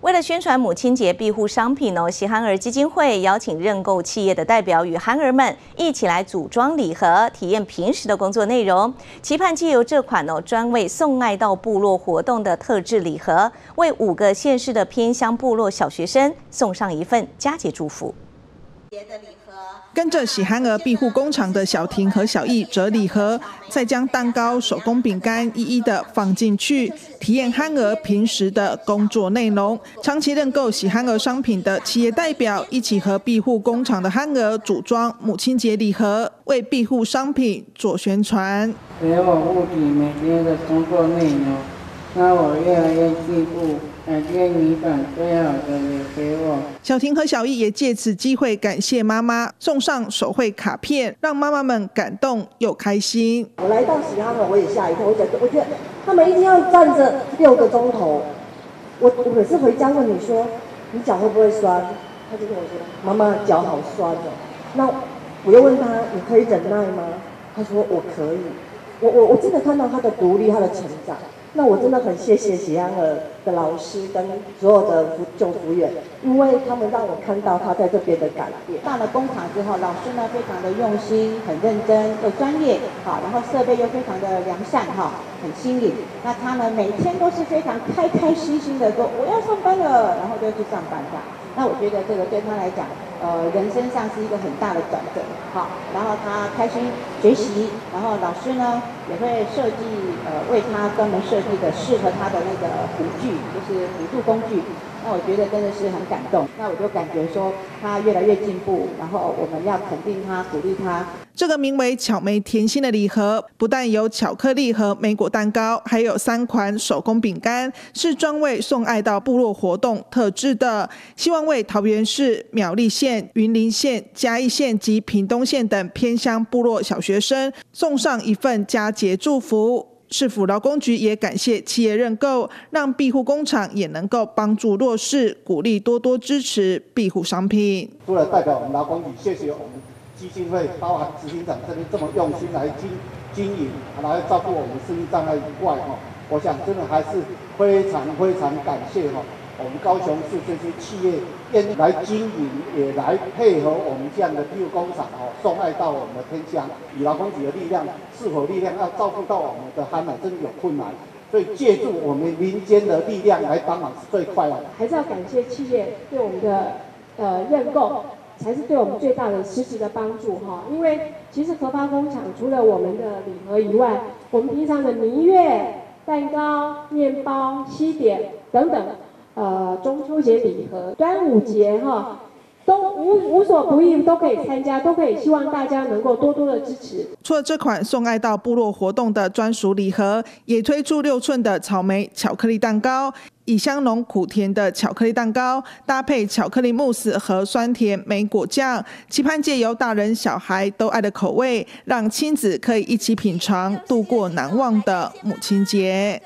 为了宣传母亲节庇护商品哦，喜憨儿基金会邀请认购企业的代表与憨儿们一起来组装礼盒，体验平时的工作内容，期盼借由这款哦专为送爱到部落活动的特制礼盒，为五个县市的偏乡部落小学生送上一份佳节祝福。跟着喜憨儿庇护工厂的小婷和小易折礼盒，再将蛋糕、手工饼干一一的放进去，体验憨儿平时的工作内容。长期认购喜憨儿商品的企业代表一起和庇护工厂的憨儿组装母亲节礼盒，为庇护商品做宣传。给我物体每天的工作内容，让我越来越进步。感谢你把最好的礼给我。小婷和小易也借此机会感谢妈妈，送上手绘卡片，让妈妈们感动又开心。我来到喜憨儿，我也吓一跳，我觉得我觉得他们一定要站着六个钟头。我我每次回家问你说，你脚会不会酸？他就跟我说，妈妈脚好酸哦。那我又问他，你可以忍耐吗？他说我可以。我我我真的看到他的独立，他的成长。那我真的很谢谢喜安儿。的老师跟所有的服救服员，因为他们让我看到他在这边的改变。到了工厂之后，老师呢非常的用心、很认真又专业，好，然后设备又非常的良善，哈，很新颖。那他呢每天都是非常开开心心的说我要上班了，然后就去上班的。那我觉得这个对他来讲。呃，人生上是一个很大的转折，好，然后他开心学习，然后老师呢也会设计呃为他专门设计的适合他的那个辅具，就是辅助工具。那我觉得真的是很感动，那我就感觉说他越来越进步，然后我们要肯定他，鼓励他。这个名为“巧梅甜心”的礼盒，不但有巧克力和莓果蛋糕，还有三款手工饼干，是专为送爱到部落活动特制的，希望为桃园市、苗栗县、云林县、嘉义县及屏东县等偏乡部落小学生送上一份佳节祝福。市府劳工局也感谢企业认购，让庇护工厂也能够帮助弱势，鼓励多多支持庇护商品。除了代表我们劳工局谢谢我们基金会，包含执行长这边这么用心来经经营，来照顾我们生意障碍以外，哈，我想真的还是非常非常感谢哈。我们高雄市这些企业愿意来经营，也来配合我们这样的庇护工厂哦，送爱到我们的天乡，以劳工局的力量、是否力量要照顾到我们的寒冷，真的有困难，所以借助我们民间的力量来帮忙是最快的。还是要感谢企业对我们的呃认购，才是对我们最大的实质的帮助哈。因为其实核发工厂除了我们的礼盒以外，我们平常的明月、蛋糕、面包、西点等等。呃，中秋节礼盒、端午节哈，都无无所不意，都可以参加，都可以。希望大家能够多多的支持。除了这款送爱到部落活动的专属礼盒，也推出六寸的草莓巧克力蛋糕，以香浓苦甜的巧克力蛋糕搭配巧克力慕斯和酸甜莓果酱，期盼借由大人小孩都爱的口味，让亲子可以一起品尝，度过难忘的母亲节。